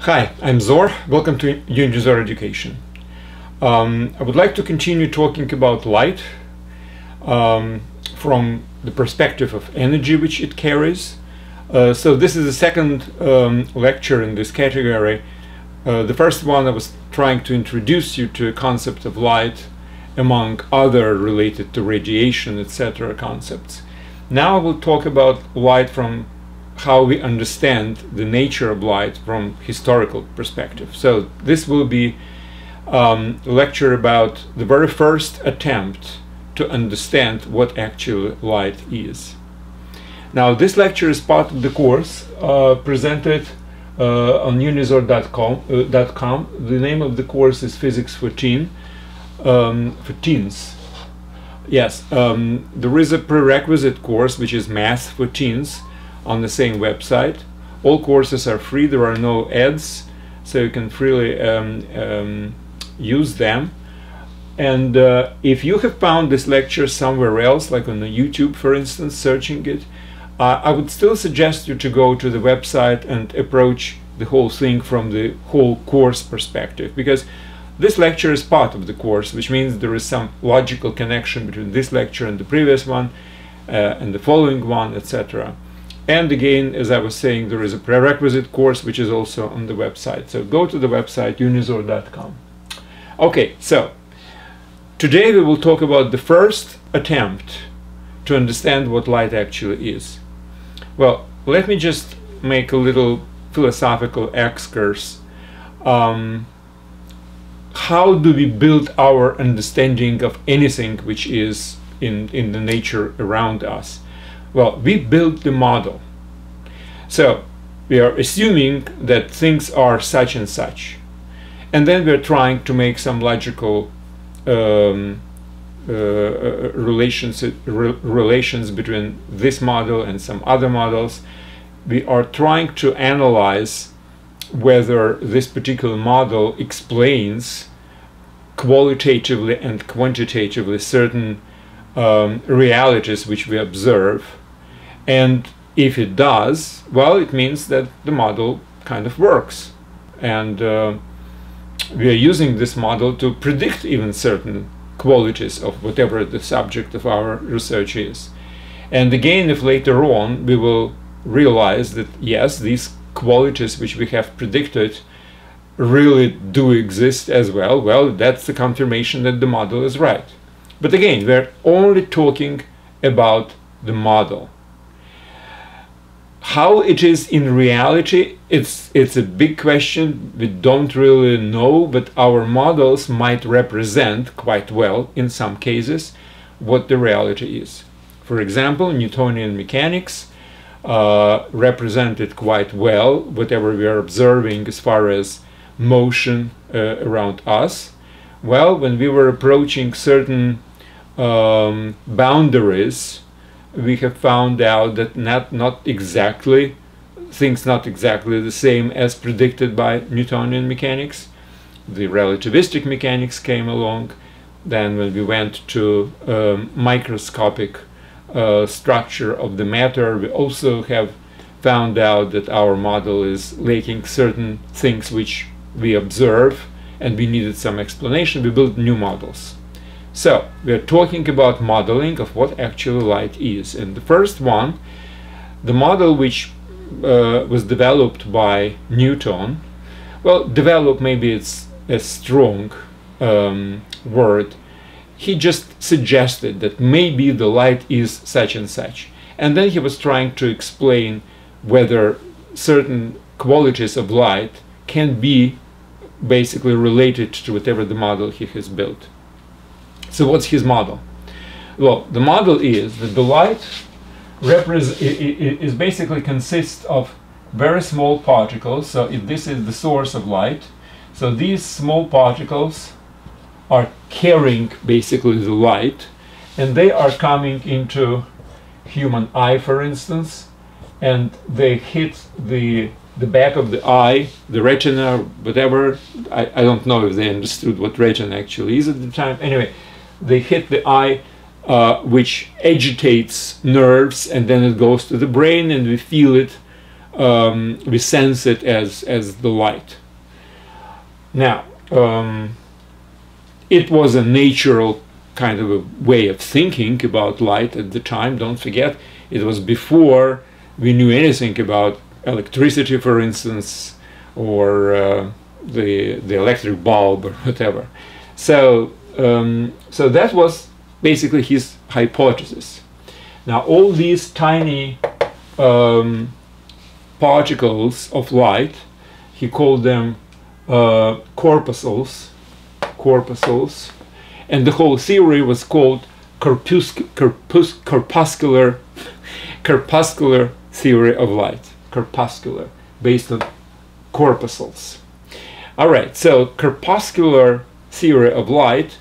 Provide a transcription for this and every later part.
Hi, I'm Zor. Welcome to Unizor Education. Um, I would like to continue talking about light um, from the perspective of energy which it carries. Uh, so this is the second um, lecture in this category. Uh, the first one I was trying to introduce you to a concept of light among other related to radiation, etc. concepts. Now I will talk about light from how we understand the nature of light from historical perspective. So this will be um, a lecture about the very first attempt to understand what actually light is. Now this lecture is part of the course uh, presented uh, on unizor.com. Uh, the name of the course is Physics for Teen, um, for Teens. Yes, um, there is a prerequisite course which is Math for Teens on the same website. All courses are free, there are no ads, so you can freely um, um, use them. And uh, if you have found this lecture somewhere else, like on YouTube, for instance, searching it, uh, I would still suggest you to go to the website and approach the whole thing from the whole course perspective, because this lecture is part of the course, which means there is some logical connection between this lecture and the previous one, uh, and the following one, etc. And again, as I was saying, there is a prerequisite course which is also on the website. So go to the website unizor.com. Okay, so today we will talk about the first attempt to understand what light actually is. Well, let me just make a little philosophical excursus. Um, how do we build our understanding of anything which is in, in the nature around us? Well, we built the model. So we are assuming that things are such and such. And then we're trying to make some logical um, uh, uh relations, re relations between this model and some other models. We are trying to analyze whether this particular model explains qualitatively and quantitatively certain um, realities which we observe and if it does, well, it means that the model kind of works. And uh, we are using this model to predict even certain qualities of whatever the subject of our research is. And again, if later on we will realize that yes, these qualities which we have predicted really do exist as well, well, that's the confirmation that the model is right. But again, we're only talking about the model. How it is in reality it's it's a big question. We don't really know but our models might represent quite well in some cases what the reality is. For example newtonian mechanics uh, represented quite well whatever we are observing as far as motion uh, around us. Well when we were approaching certain um, boundaries we have found out that not not exactly things not exactly the same as predicted by Newtonian mechanics. The relativistic mechanics came along. Then when we went to um, microscopic uh, structure of the matter, we also have found out that our model is lacking certain things which we observe and we needed some explanation. We built new models. So we are talking about modeling of what actually light is. And the first one, the model which uh, was developed by Newton, well, develop maybe it's a strong um, word. He just suggested that maybe the light is such and such. And then he was trying to explain whether certain qualities of light can be basically related to whatever the model he has built. So what's his model? Well, the model is that the light is basically consists of very small particles. So if this is the source of light, so these small particles are carrying basically the light and they are coming into human eye for instance and they hit the the back of the eye, the retina, whatever. I, I don't know if they understood what retina actually is at the time. Anyway, they hit the eye, uh, which agitates nerves, and then it goes to the brain, and we feel it um, we sense it as as the light. Now, um, it was a natural kind of a way of thinking about light at the time. Don't forget, it was before we knew anything about electricity, for instance, or uh, the the electric bulb or whatever. So um, so that was basically his hypothesis. Now all these tiny um, particles of light, he called them uh, corpuscles, corpuscles, and the whole theory was called corpusc corpus corpuscular corpuscular theory of light, corpuscular, based on corpuscles. All right, so corpuscular theory of light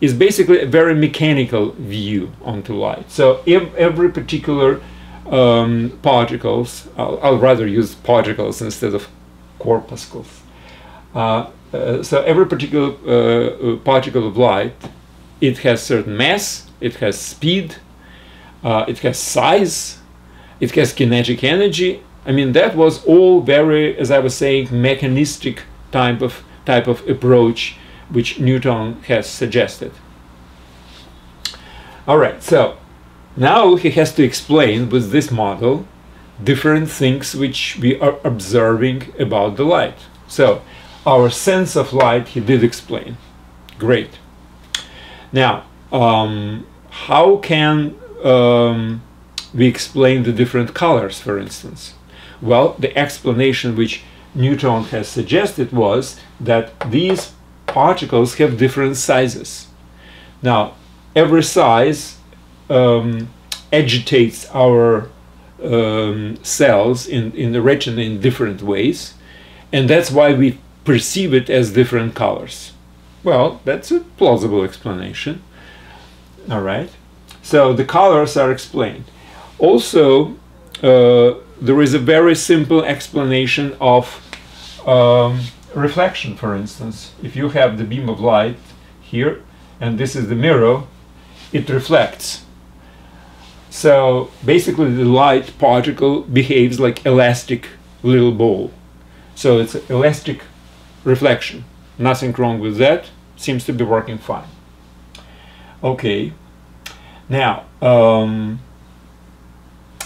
is basically a very mechanical view onto light. So if every particular um, particles, I'll, I'll, rather use particles instead of corpuscles. Uh, uh, so every particular uh, uh particle of light, it has certain mass, it has speed, uh, it has size, it has kinetic energy. I mean that was all very, as I was saying, mechanistic type of type of approach which Newton has suggested. All right, so now he has to explain with this model different things which we are observing about the light. So our sense of light he did explain. Great. Now, um, how can um, we explain the different colors, for instance? Well, the explanation which Newton has suggested was that these particles have different sizes. Now, every size um, agitates our um, cells in, in the retina in different ways, and that's why we perceive it as different colors. Well, that's a plausible explanation. All right. So the colors are explained. Also, uh, there is a very simple explanation of um, reflection, for instance, if you have the beam of light here, and this is the mirror, it reflects. So basically the light particle behaves like elastic little ball. So it's elastic reflection. Nothing wrong with that. Seems to be working fine. Okay. Now, um,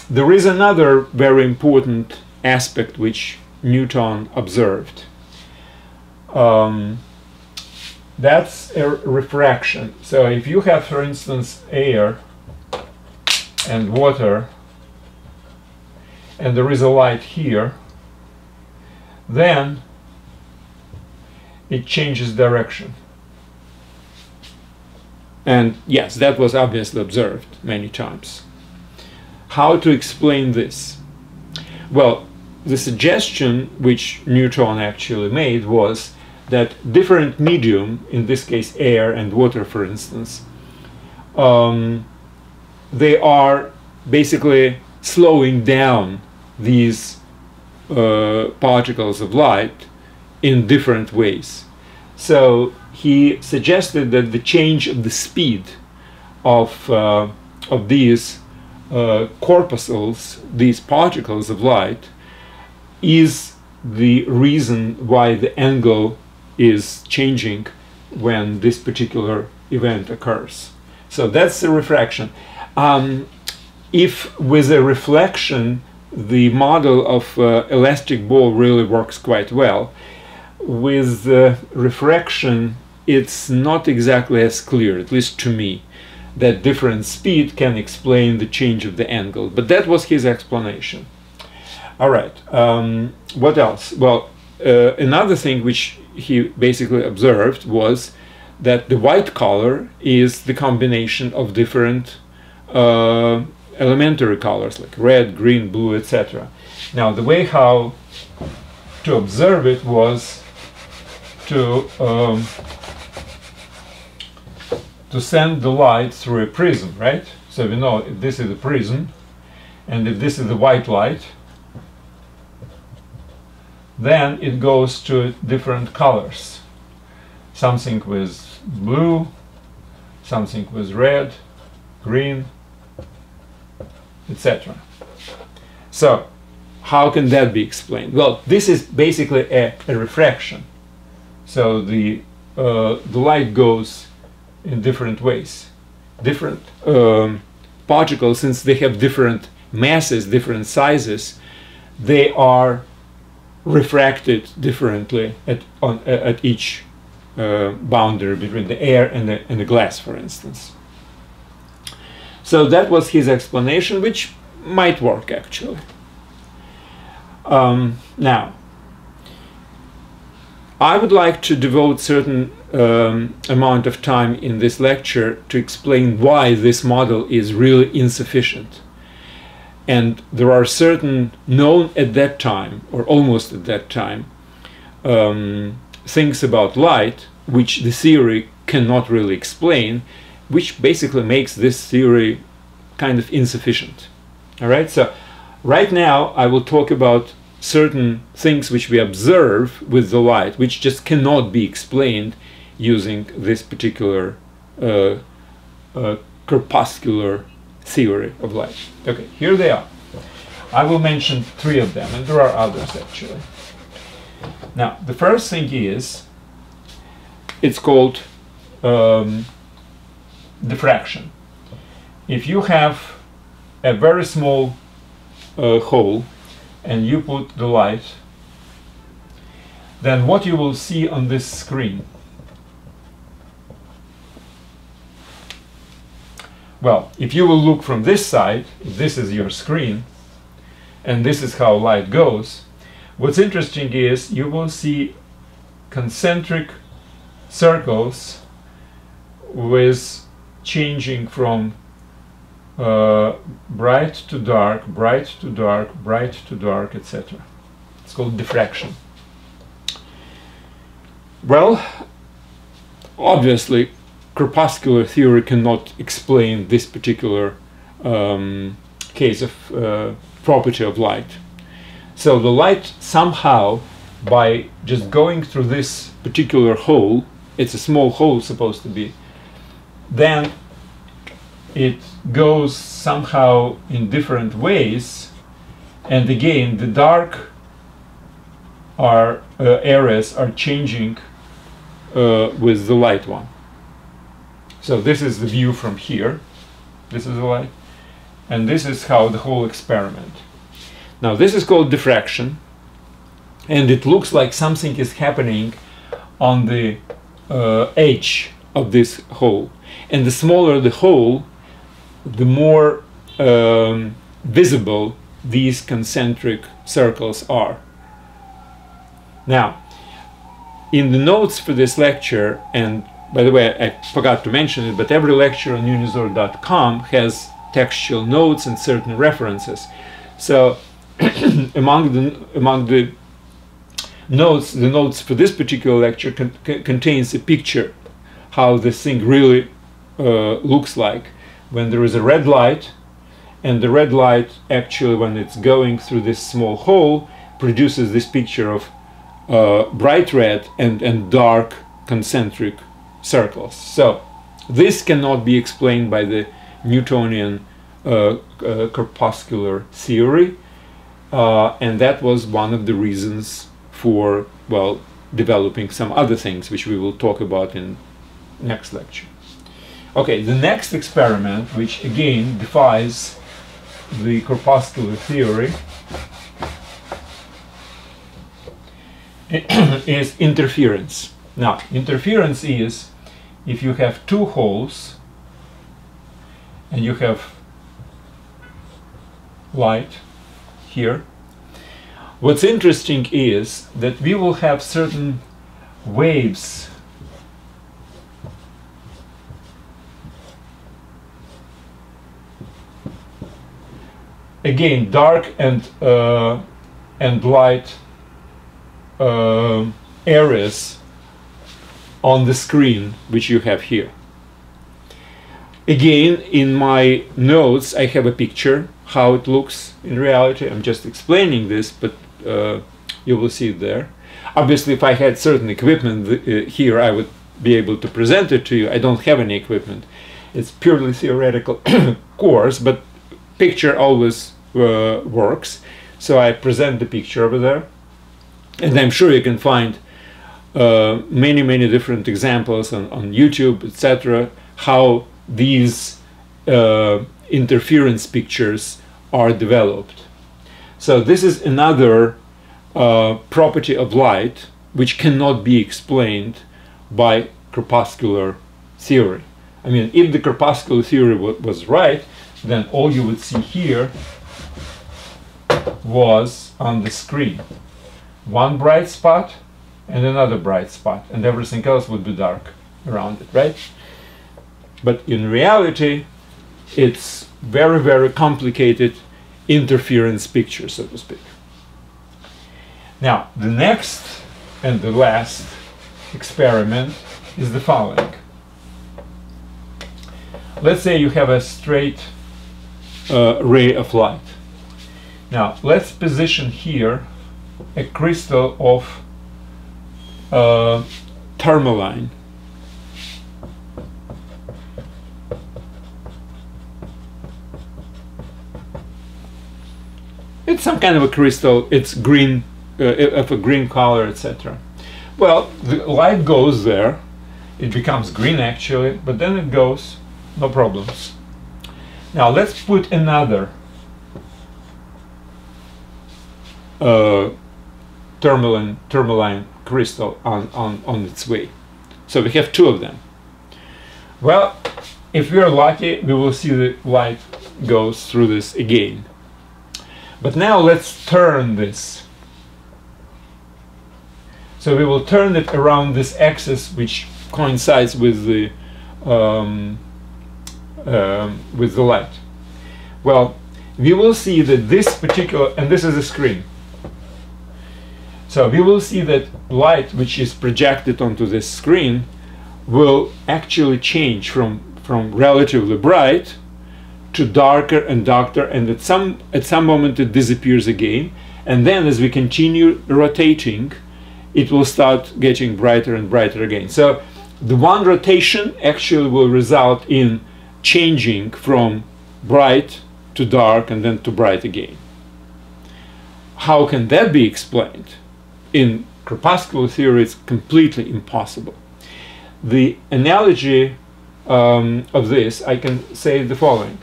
there is another very important aspect which Newton observed um, that's a refraction. So if you have, for instance, air and water, and there is a light here, then it changes direction. And yes, that was obviously observed many times. How to explain this? Well, the suggestion which Newton actually made was that different medium, in this case air and water for instance, um, they are basically slowing down these uh, particles of light in different ways. So he suggested that the change of the speed of, uh, of these uh, corpuscles, these particles of light, is the reason why the angle is changing when this particular event occurs. So that's the refraction. Um, if with a reflection the model of uh, elastic ball really works quite well, with uh, refraction it's not exactly as clear, at least to me, that different speed can explain the change of the angle. But that was his explanation. All right, um, what else? Well, uh, another thing which he basically observed was that the white color is the combination of different uh, elementary colors like red, green, blue, etc. Now the way how to observe it was to um, to send the light through a prism, right? So we know if this is a prism and if this is the white light, then it goes to different colors. Something with blue, something with red, green, etc. So, how can that be explained? Well, this is basically a, a refraction. So the, uh, the light goes in different ways. Different um, particles, since they have different masses, different sizes, they are refracted differently at, on, at each uh, boundary between the air and the, and the glass, for instance. So that was his explanation, which might work actually. Um, now, I would like to devote certain um, amount of time in this lecture to explain why this model is really insufficient. And there are certain known at that time, or almost at that time, um, things about light which the theory cannot really explain, which basically makes this theory kind of insufficient. All right, so right now I will talk about certain things which we observe with the light, which just cannot be explained using this particular uh, uh, corpuscular theory of light. Okay, here they are. I will mention three of them, and there are others actually. Now, the first thing is it's called um, diffraction. If you have a very small uh, hole and you put the light, then what you will see on this screen Well, if you will look from this side, this is your screen, and this is how light goes, what's interesting is you will see concentric circles with changing from uh, bright to dark, bright to dark, bright to dark, etc. It's called diffraction. Well, obviously, corpuscular theory cannot explain this particular um, case of uh, property of light. So the light somehow, by just going through this particular hole, it's a small hole supposed to be, then it goes somehow in different ways and again the dark are, uh, areas are changing uh, with the light one. So this is the view from here. This is the light. And this is how the whole experiment. Now this is called diffraction. And it looks like something is happening on the uh, edge of this hole. And the smaller the hole, the more um, visible these concentric circles are. Now, in the notes for this lecture, and by the way, I forgot to mention it, but every lecture on unizor.com has textual notes and certain references. So among the among the notes, the notes for this particular lecture con contains a picture how this thing really uh, looks like when there is a red light, and the red light actually when it's going through this small hole produces this picture of uh, bright red and and dark concentric circles. So this cannot be explained by the Newtonian uh, uh, corpuscular theory, uh, and that was one of the reasons for well developing some other things which we will talk about in next lecture. Okay, the next experiment, which again defies the corpuscular theory, is interference. Now, interference is if you have two holes and you have light here, what's interesting is that we will have certain waves again dark and uh, and light uh, areas on the screen which you have here. Again, in my notes, I have a picture how it looks in reality. I'm just explaining this, but uh, you will see it there. Obviously, if I had certain equipment uh, here, I would be able to present it to you. I don't have any equipment. It's purely theoretical course, but picture always uh, works. So I present the picture over there, and I'm sure you can find uh, many, many different examples on, on YouTube, etc., how these uh, interference pictures are developed. So this is another uh, property of light which cannot be explained by corpuscular theory. I mean, if the corpuscular theory was right, then all you would see here was on the screen. One bright spot and another bright spot, and everything else would be dark around it, right? But in reality, it's very, very complicated interference picture, so to speak. Now, the next and the last experiment is the following. Let's say you have a straight uh, ray of light. Now, let's position here a crystal of uh. It's some kind of a crystal, it's green, uh, of a green color, etc. Well, the light goes there, it becomes green actually, but then it goes, no problems. Now let's put another uh, tourmaline, tourmaline crystal on, on, on its way. So we have two of them. Well, if we are lucky, we will see the light goes through this again. But now let's turn this. So we will turn it around this axis which coincides with the um, um, with the light. Well, we will see that this particular, and this is a screen. So we will see that light which is projected onto this screen will actually change from, from relatively bright to darker and darker and at some at some moment it disappears again. And then as we continue rotating it will start getting brighter and brighter again. So the one rotation actually will result in changing from bright to dark and then to bright again. How can that be explained in corpuscular theory it's completely impossible. The analogy um, of this I can say the following.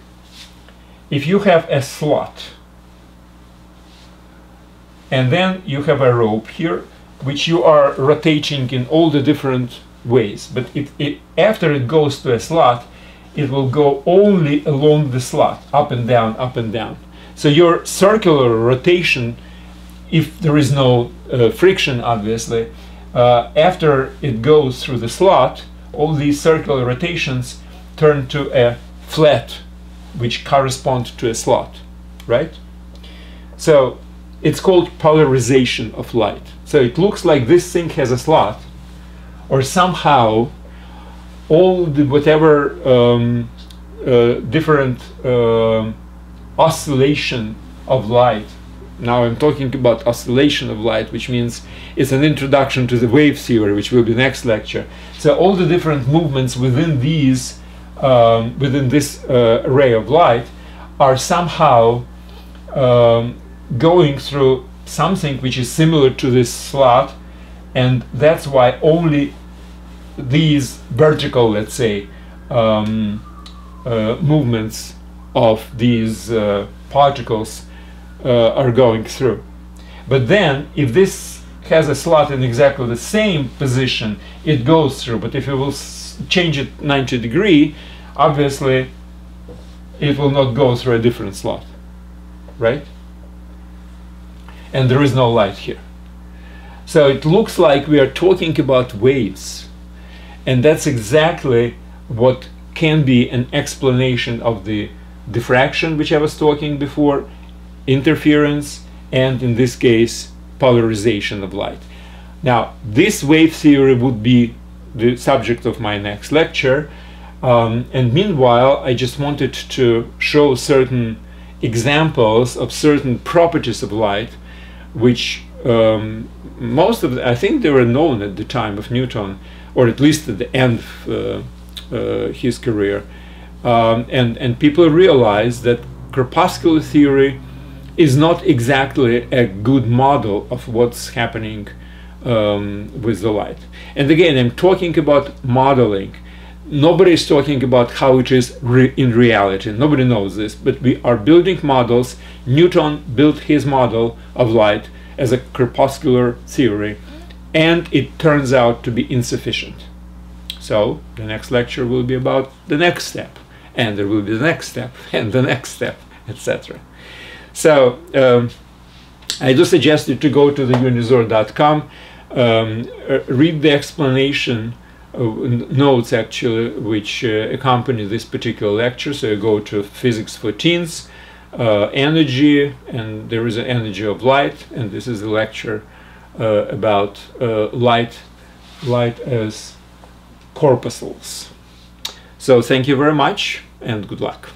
If you have a slot and then you have a rope here which you are rotating in all the different ways but it, it, after it goes to a slot it will go only along the slot up and down up and down. So your circular rotation if there is no uh, friction obviously uh, after it goes through the slot all these circular rotations turn to a flat which correspond to a slot, right? So it's called polarization of light. So it looks like this thing has a slot, or somehow all the whatever um, uh, different uh, oscillation of light. Now I'm talking about oscillation of light, which means it's an introduction to the wave theory, which will be next lecture. So all the different movements within these um, within this uh, of light are somehow um, going through something which is similar to this slot and that's why only these vertical let's say um, uh, movements of these uh, particles uh, are going through but then if this has a slot in exactly the same position it goes through but if you will change it 90 degree, obviously it will not go through a different slot, right? And there is no light here. So it looks like we are talking about waves. And that's exactly what can be an explanation of the diffraction, which I was talking before, interference, and in this case, polarization of light. Now, this wave theory would be the subject of my next lecture. Um, and meanwhile, I just wanted to show certain examples of certain properties of light, which um, most of the, I think they were known at the time of Newton, or at least at the end of uh, uh, his career. Um, and, and people realized that corpuscular theory is not exactly a good model of what's happening um, with the light. And again, I'm talking about modeling. Nobody is talking about how it is re in reality. Nobody knows this, but we are building models. Newton built his model of light as a corpuscular theory, and it turns out to be insufficient. So the next lecture will be about the next step, and there will be the next step, and the next step, etc. So um, I do suggest you to go to the unizor.com, um, uh, read the explanation uh, notes actually which uh, accompany this particular lecture. So you go to physics for teens, uh, energy, and there is an energy of light, and this is a lecture uh, about uh, light, light as corpuscles. So thank you very much and good luck.